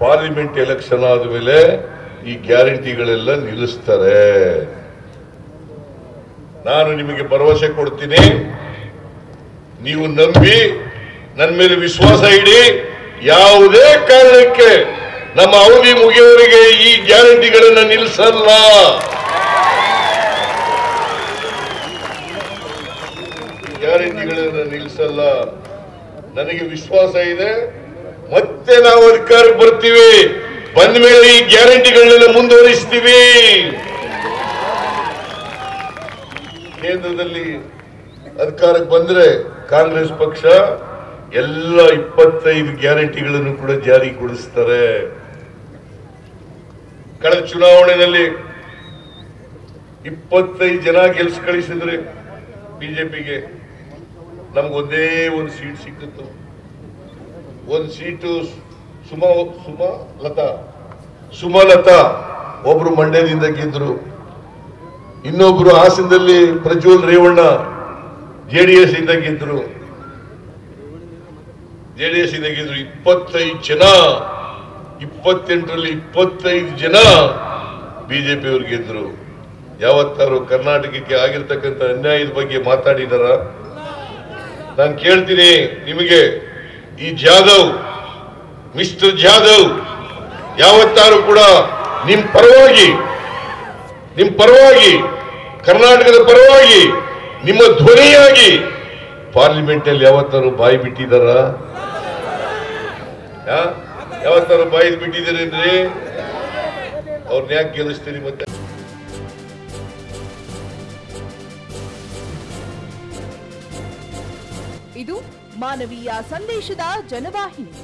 Parliament election ಆದಮೇಲೆ ಈ ಗ್ಯಾರಂಟಿಗಳೆಲ್ಲ ನಿಲ್ಲಿಸ್ತಾರೆ. ನಾನು ನಿಮಗೆ ಭರವಸೆ ಕೊಡ್ತೀನಿ. ನೀವು ನಂಬಿ ನನ್ನ ಮೇಲೆ ವಿಶ್ವಾಸ ಇಡಿ. ಯಾವುದೇ ಕಾರಣಕ್ಕೆ ನಮ್ಮ ಅವಧಿ ಮುಗಿಯವರಿಗೆ ಈ ಗ್ಯಾರಂಟಿಗಳನ್ನು ನಿಲ್ಲಿಸಲ್ಲ ಗ್ಯಾರಂಟಿಗಳನ್ನು ನಿಲ್ಲಿಸಲ್ಲ ನನಗೆ ವಿಶ್ವಾಸ ಇದೆ. ಮತ್ತೆ ನಾವು ಅಧಿಕಾರಕ್ಕೆ ಬರ್ತೀವಿ. ಬಂದ ಮೇಲೆ ಈ ಗ್ಯಾರಂಟಿಗಳನ್ನೆಲ್ಲ ಮುಂದುವರಿಸ್ತೀವಿ. ಕೇಂದ್ರದಲ್ಲಿ ಅಧಿಕಾರಕ್ಕೆ ಬಂದ್ರೆ ಕಾಂಗ್ರೆಸ್ ಪಕ್ಷ ಎಲ್ಲ ಇಪ್ಪತ್ತೈದು ಗ್ಯಾರಂಟಿಗಳನ್ನು ಕೂಡ ಜಾರಿಗೊಳಿಸ್ತಾರೆ ಕಳೆದ ಚುನಾವಣೆಯಲ್ಲಿ ಇಪ್ಪತ್ತೈದು ಜನ ಗೆಲ್ಸ್ ಕಳಿಸಿದ್ರೆ ಬಿಜೆಪಿಗೆ ನಮ್ಗೊಂದೇ ಒಂದು ಸೀಟ್ ಸಿಕ್ಕಿತ್ತು. ಒಂದು ಸೀಟು ಸುಮ ಸುಮ, ಲತಾ. ಸುಮಲತಾ, ಒಬ್ರು ಮಂಡ್ಯದಿಂದ ಗೆದ್ರು. ಇನ್ನೊಬ್ರು ಹಾಸನದಲ್ಲಿ ಪ್ರಜ್ವಲ್ ರೇವಣ್ಣ ಜೆಡಿಎಸ್ ಇಂದ ಗೆದ್ರು. ಜೆಡಿಎಸ್ ಇಂದ ಗೆದ್ರು ಇಪ್ಪತ್ತೈದು ಜನ. ಇಪ್ಪತ್ತೆಂಟರಲ್ಲಿ ಇಪ್ಪತ್ತೈದು ಜನ ಬಿಜೆಪಿ ಅವ್ರು ಗೆದ್ರು. ಯಾವತ್ತಾರು ಕರ್ನಾಟಕಕ್ಕೆ ಆಗಿರ್ತಕ್ಕಂಥ ಅನ್ಯಾಯದ ಬಗ್ಗೆ ಮಾತಾಡಿದಾರ? ನಾನು ಕೇಳ್ತೀನಿ ನಿಮಗೆ. ಈ ಜಾಧವ್, ಮಿಸ್ಟರ್ ಜಾಧವ್, ಯಾವತ್ತಾರು ಕೂಡ ನಿಮ್ ಪರವಾಗಿ ನಿಮ್ ಪರವಾಗಿ, ಕರ್ನಾಟಕದ ಪರವಾಗಿ, ನಿಮ್ಮ ಧ್ವನಿಯಾಗಿ ಪಾರ್ಲಿಮೆಂಟ್ ಅಲ್ಲಿ ಯಾವತ್ತಾರು ಬಾಯಿ ಬಿಟ್ಟಿದಾರ? ಯಾವತ್ತಾರು ಬಾಯಿ ಬಿಟ್ಟಿದ್ದೀರೇನ್ರಿ? ಅವ್ರನ್ನ ಯಾಕೆ ಗೆಲ್ಲಿಸ್ತೀರಿ ಮತ್ತೆ? ಇದು ಮಾನವೀಯ ಸಂದೇಶದ ಜನವಾಹಿನಿ.